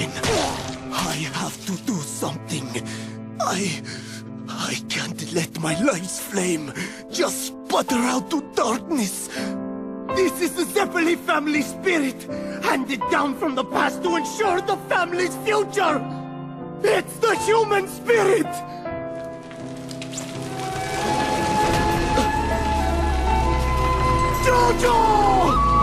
I have to do something. I... I can't let my life's flame just sputter out to darkness. This is the Zeppeli family spirit, handed down from the past to ensure the family's future. It's the human spirit! Jojo!